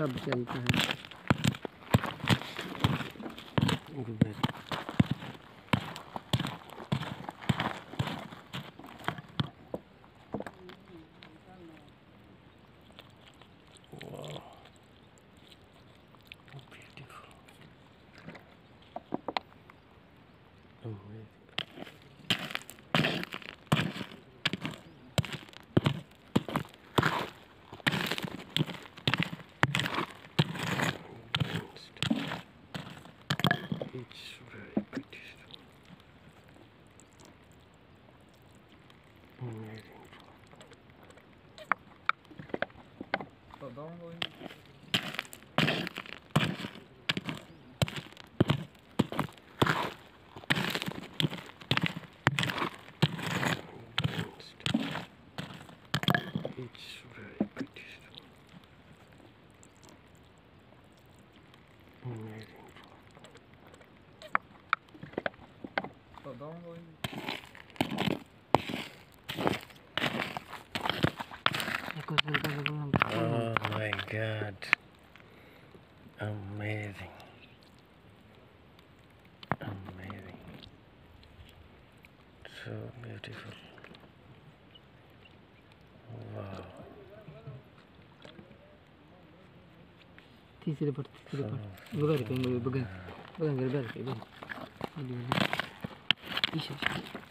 सब चलता है गुरुदेव Wow. Amazing. It's god. Amazing. Amazing. So beautiful. Wow. This is the part. This is the part. Look at it. Look at it. Look at it.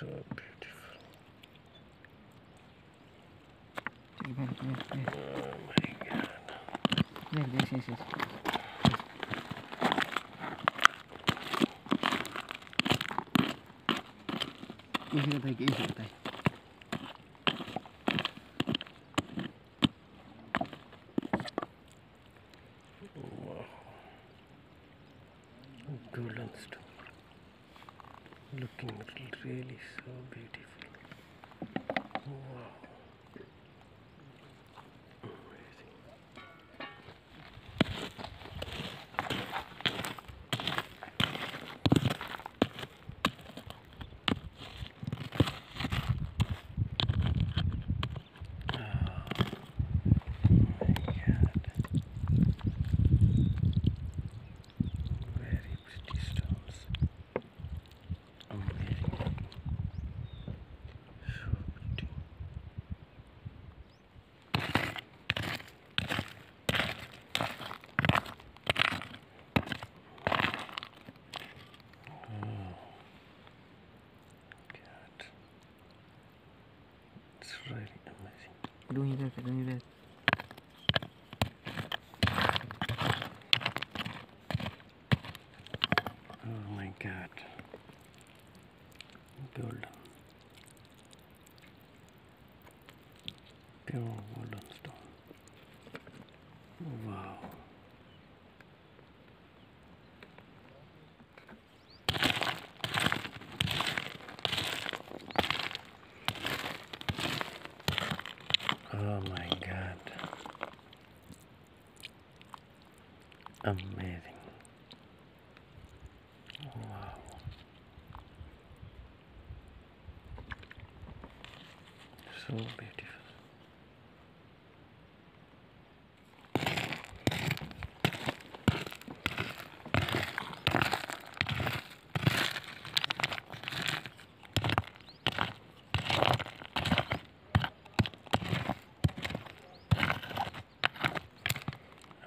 So beautiful. Very very Oh my god. Very yes yes yes कैसे करता है कैसे करता है really so beautiful. Wow. Amazing. Oh my god. Very pretty stones. Amazing. So pretty. Oh God. It's really I don't need that, I don't need that. Oh my god. Gold. Pure golden stone. Wow. Amazing. Wow. So beautiful.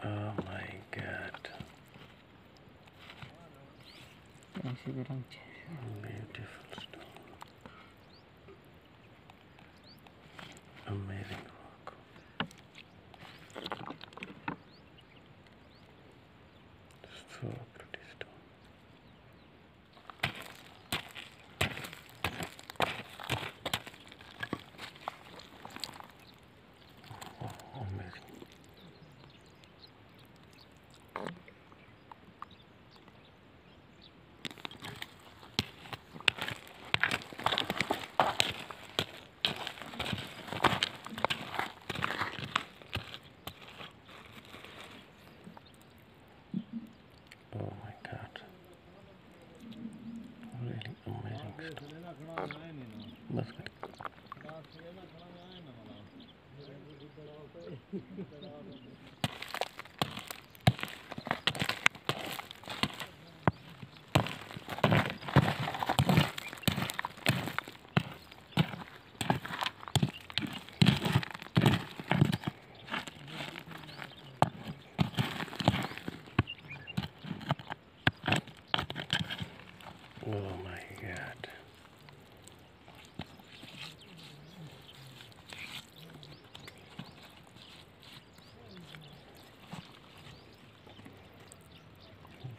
Oh my god. Bilang Beautiful stone. Amazing rock. So बस कर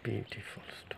Beautiful stone.